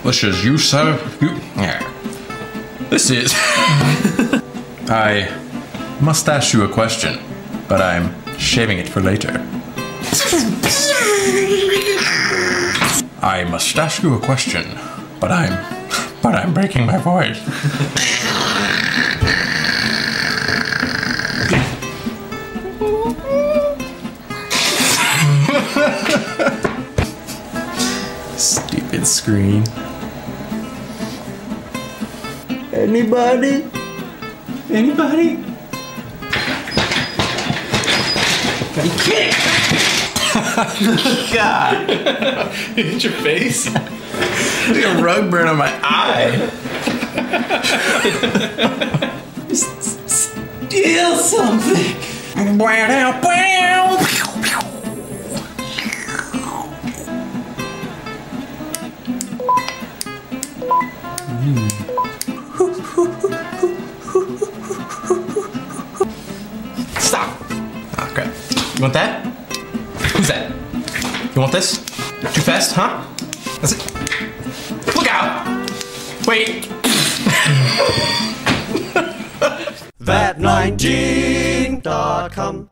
accomplishes you, sir. You. Yeah. This is. I must ask you a question, but I'm shaving it for later. I must ask you a question, but I'm. But I'm breaking my voice. Stupid screen. Anybody? Anybody? God! Hit your face? Like a rug burn on my eye. Steal something. Stop! Okay. You want that? Who's that? You want this? Too fast, huh? That's it. Look out! Wait! That19.com.